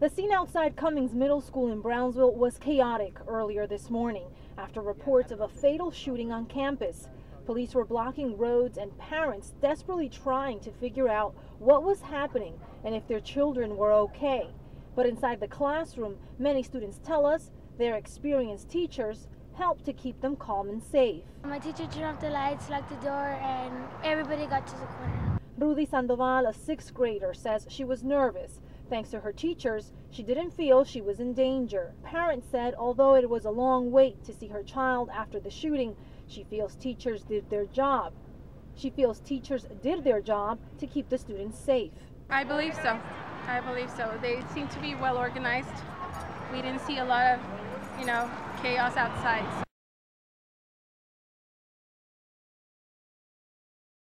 The scene outside Cummings Middle School in Brownsville was chaotic earlier this morning after reports of a fatal shooting on campus. Police were blocking roads and parents desperately trying to figure out what was happening and if their children were okay. But inside the classroom, many students tell us their experienced teachers helped to keep them calm and safe. My teacher turned off the lights, locked the door, and everybody got to the corner. Rudy Sandoval, a sixth grader, says she was nervous. Thanks to her teachers, she didn't feel she was in danger. Parents said although it was a long wait to see her child after the shooting, she feels teachers did their job. She feels teachers did their job to keep the students safe. I believe so. I believe so. They seem to be well organized. We didn't see a lot of, you know, chaos outside.